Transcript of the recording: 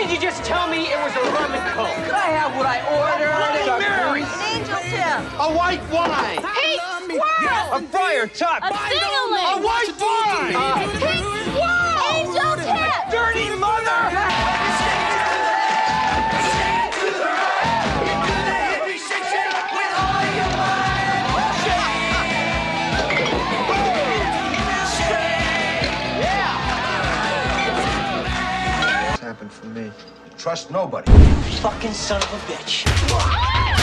did you just tell me it was a rum and coke? Could I have what I ordered? Bloody Mary! Angel tip. A white wine. Pink squirrel. A friar tuck! A singling. A white wine. What's for me? Trust nobody. Fucking son of a bitch. Ah!